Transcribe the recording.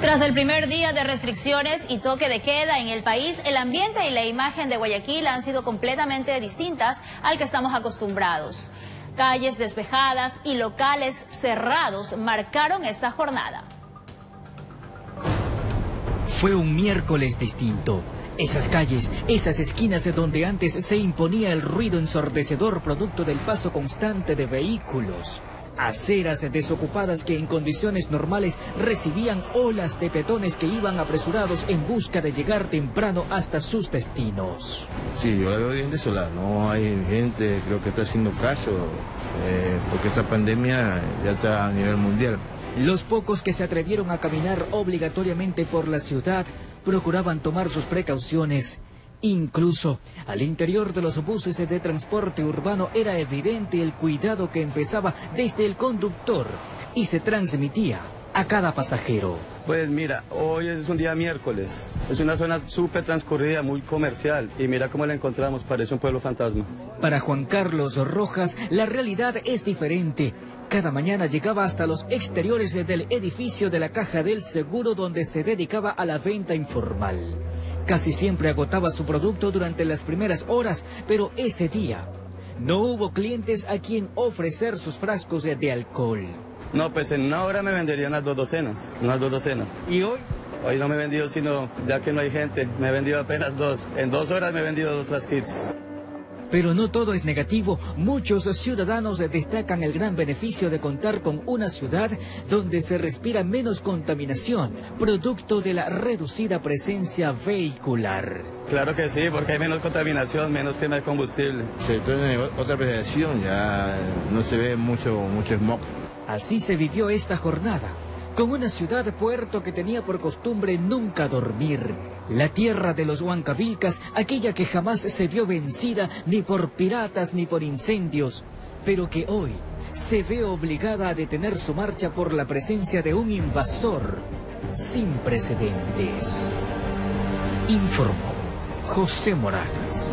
Tras el primer día de restricciones y toque de queda en el país, el ambiente y la imagen de Guayaquil han sido completamente distintas al que estamos acostumbrados. Calles despejadas y locales cerrados marcaron esta jornada. Fue un miércoles distinto. Esas calles, esas esquinas donde antes se imponía el ruido ensordecedor producto del paso constante de vehículos. Aceras desocupadas que en condiciones normales recibían olas de peatones que iban apresurados en busca de llegar temprano hasta sus destinos. Sí, yo la veo bien desolada, no hay gente, creo que está haciendo caso, eh, porque esta pandemia ya está a nivel mundial. Los pocos que se atrevieron a caminar obligatoriamente por la ciudad procuraban tomar sus precauciones. Incluso al interior de los buses de transporte urbano era evidente el cuidado que empezaba desde el conductor y se transmitía a cada pasajero. Pues mira, hoy es un día miércoles. Es una zona súper transcurrida, muy comercial. Y mira cómo la encontramos, parece un pueblo fantasma. Para Juan Carlos Rojas, la realidad es diferente. Cada mañana llegaba hasta los exteriores del edificio de la Caja del Seguro donde se dedicaba a la venta informal. Casi siempre agotaba su producto durante las primeras horas, pero ese día no hubo clientes a quien ofrecer sus frascos de alcohol. No, pues en una hora me vendería unas dos docenas, unas dos docenas. ¿Y hoy? Hoy no me he vendido sino, ya que no hay gente, me he vendido apenas dos. En dos horas me he vendido dos frasquitos. Pero no todo es negativo. Muchos ciudadanos destacan el gran beneficio de contar con una ciudad donde se respira menos contaminación, producto de la reducida presencia vehicular. Claro que sí, porque hay menos contaminación, menos quema de combustible. Se tiene otra apreciación, ya no se ve mucho, mucho smog. Así se vivió esta jornada, con una ciudad puerto que tenía por costumbre nunca dormir. La tierra de los Huancavilcas, aquella que jamás se vio vencida ni por piratas ni por incendios, pero que hoy se ve obligada a detener su marcha por la presencia de un invasor sin precedentes. Informó José Morales.